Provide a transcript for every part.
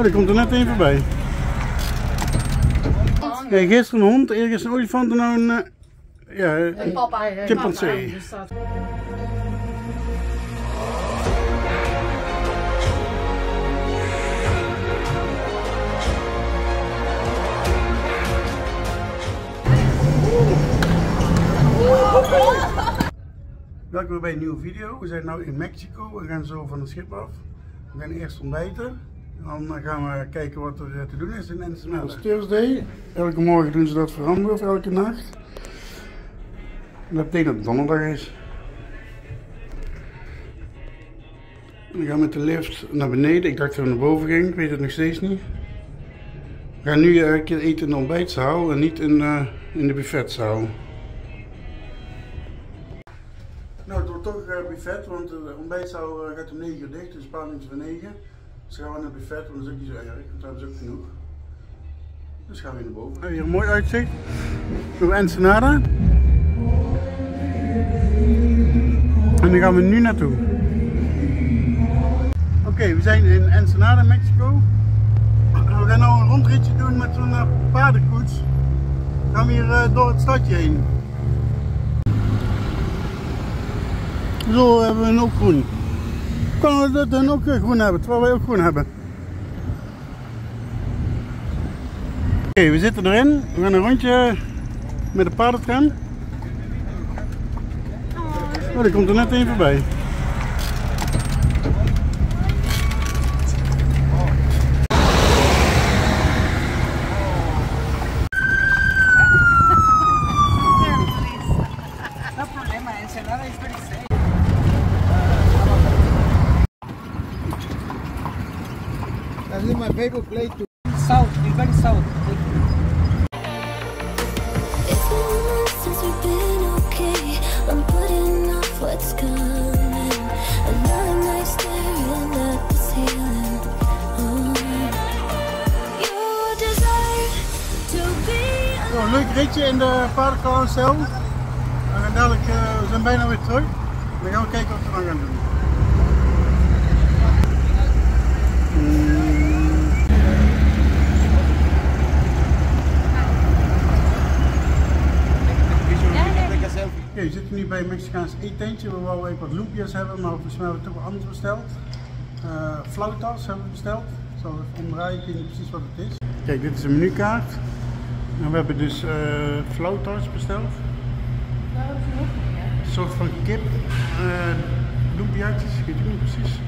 Oh, er komt er net één voorbij. Hey, gisteren een hond, eergisteren een olifant en nou een... eh, ja, een Papa. chimpansee. Dus Welkom bij een nieuwe video. We zijn nu in Mexico. We gaan zo van het schip af. We gaan eerst ontbijten. Dan gaan we kijken wat er eh, te doen is in Ensenada. Het is Thursday. Elke morgen doen ze dat veranderen of elke nacht. Dat betekent dat het donderdag is. We gaan met de lift naar beneden. Ik dacht dat we naar boven gingen. Ik weet het nog steeds niet. We gaan nu eh, een keer eten in de ontbijtzaal en niet in, eh, in de buffetzaal. Nou, het wordt toch uh, buffet, want de ontbijtzaal gaat om 9 uur dicht, dus een paar minuten voor 9. Dus gaan we naar buffet, want dat is ook niet zo erg, want daar hebben ze ook genoeg. Dus gaan we naar boven. Nou, hier een mooi uitzicht door Ensenada. En daar gaan we nu naartoe. Oké, we zijn in Ensenada, Mexico. We gaan nou een rondritje doen met zo'n uh, paardenkoets. Gaan we hier uh, door het stadje heen. Zo hebben we een ook groen. Kunnen we dan ook eh, groen hebben, terwijl wij ook groen hebben. Oké, we zitten erin. We gaan een rondje met de paardentram. Oh, er komt er net één voorbij. Safe. That's my favorite place to South, in very south. It's been months since we've been okay. I'm putting off what's coming. Another night staring at the ceiling. Oh. You deserve to be een leuk ritje in de paardencarousel. We gaan dadelijk, eh, we zijn bijna weer terug. Dan gaan we kijken wat we dan gaan doen. Mm. Oké, we zitten nu bij een Mexicaans eetentje. We wouden even wat lumpia's hebben, maar volgens mij hebben we toch wat anders besteld. Eh flautas hebben we besteld. Ik zal even omdraaien, ik weet niet precies wat het is. Kijk, dit is een menukaart. En we hebben dus eh flautas besteld. Een soort van kip, uh, lumpiaatjes, ik weet het niet precies.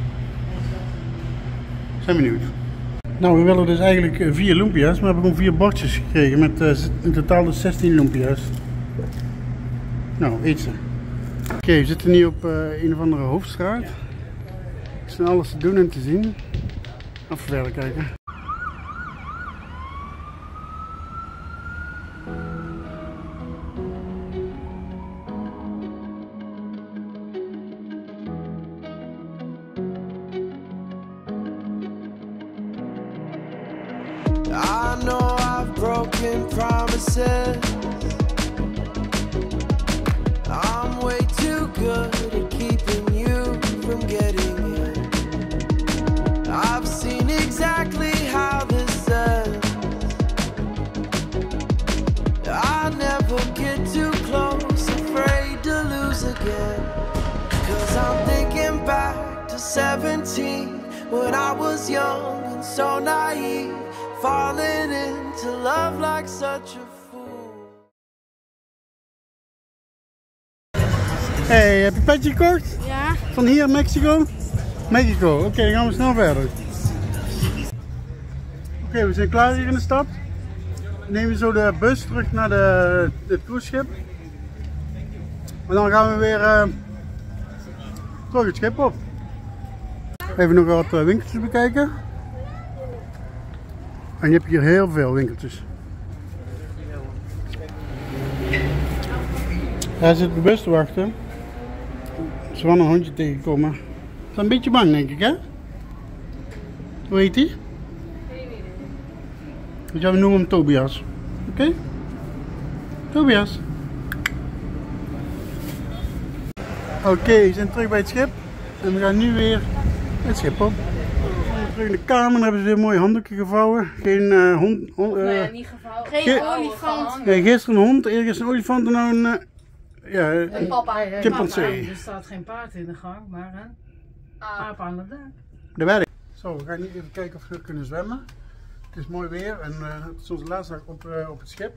Zijn benieuwd. Nou, we willen dus eigenlijk eh, vier lumpia's, maar we hebben gewoon vier bordjes gekregen met eh, in totaal dus 16 lumpia's. Nou, eet ze. Oké, we zitten nu op eh, een of andere hoofdstraat. Er is alles te doen en te zien. Even verder kijken. I know I've broken promises. Hey, heb je petje gekocht? Ja. Van hier Mexico? Mexico, oké, dan gaan we snel verder. Oké, we zijn klaar hier in de stad. Nemen zo de bus terug naar de, het cruiseschip. En dan gaan we weer eh, terug het schip op. Even nog wat eh, winkeltjes bekijken. En je hebt hier heel veel winkeltjes. Hij zit de bus te wachten. Ze wil een hondje tegenkomen. Ze is een beetje bang, denk ik, hè? Hoe heet hij? Dus ja, we noemen hem Tobias. Oké? Tobias. Oké, we zijn terug bij het schip. En we gaan nu weer het schip op. We zijn terug in de kamer. Dan hebben ze weer mooie handdoeken gevouwen. Geen eh, hond. hond eh, Nou niet gevouwen. Ge- Geen olifant. nee, gisteren een hond, eergisteren een olifant en nou een. eh, ja, een- Papa. Chimpansee. Er staat geen paard in de gang, maar een Ah. aap aan de dak. de werk. Zo, we gaan nu even kijken of we kunnen zwemmen. Het is mooi weer en eh, het is onze laatste dag op, eh, op het schip.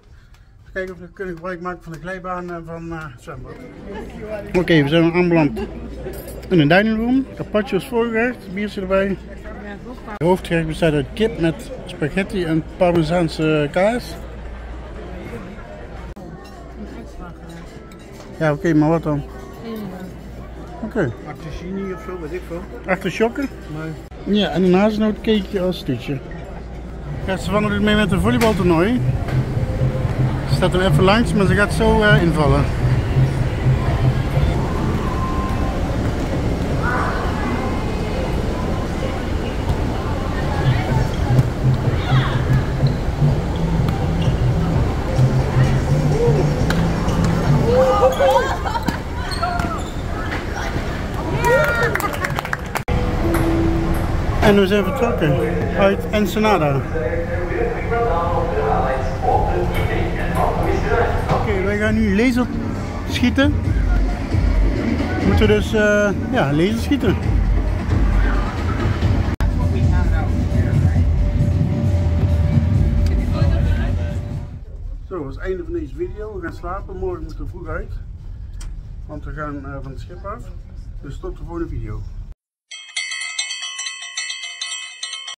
Even kijken of we kunnen gebruik maken van de glijbaan en van eh, het zwembad. Oké, we zijn aanbeland in een dining room. Carpaccio is voorgerecht, biertje erbij. Het hoofdgerecht bestaat uit kip met spaghetti en parmezaanse kaas. Ja, oké, maar wat dan? Oké. Artesini of zo, weet ik veel. Artisjokken? Ja, en een hazelnootcake als toetje. Savannah doet mee met een volleybaltoernooi. Ze staat hem even langs, maar ze gaat zo eh, invallen. En we zijn vertrokken uit Ensenada. Oké, wij gaan nu laser schieten. We moeten dus eh, ja, laser schieten. Zo, dat is het einde van deze video. We gaan slapen. Morgen moeten we vroeg uit. Want we gaan eh, van het schip af. Dus tot de volgende video.